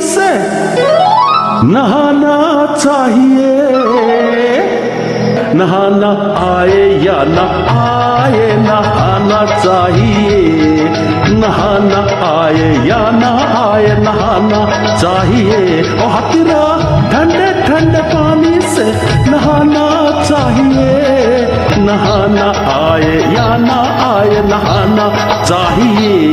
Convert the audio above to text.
से नहाना चाहिए। नहाना आए या न आए, नहाना चाहिए। नहाना आए या न आए, नहाना चाहिए। और हतरा ठंडे ठंडे पानी से नहाना चाहिए। नहाना आए या ना आए, नहाना चाहिए।